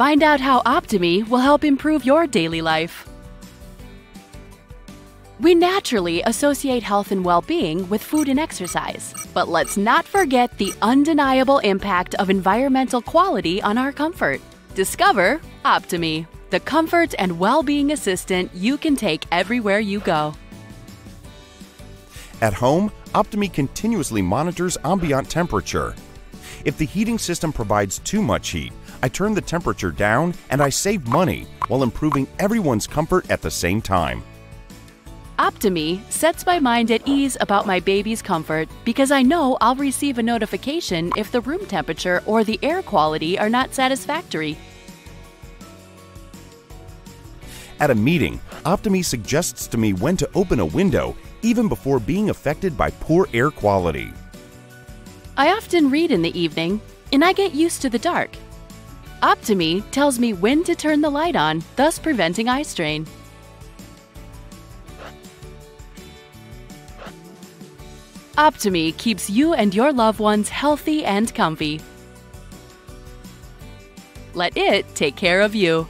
Find out how Optimee will help improve your daily life. We naturally associate health and well being with food and exercise, but let's not forget the undeniable impact of environmental quality on our comfort. Discover Optimee, the comfort and well being assistant you can take everywhere you go. At home, Optimee continuously monitors ambient temperature. If the heating system provides too much heat, I turn the temperature down and I save money while improving everyone's comfort at the same time. Optimee sets my mind at ease about my baby's comfort because I know I'll receive a notification if the room temperature or the air quality are not satisfactory. At a meeting, Optimee suggests to me when to open a window even before being affected by poor air quality. I often read in the evening, and I get used to the dark. Optimee tells me when to turn the light on, thus preventing eye strain. Optimee keeps you and your loved ones healthy and comfy. Let it take care of you.